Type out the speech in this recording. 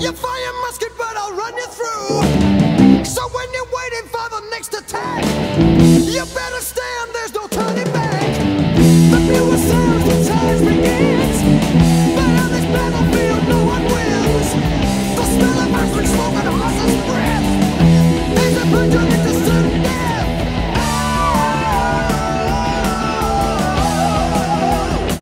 You fire musket, but I'll run you through. So when you're waiting for the next attack, you better stand. There's no turning back.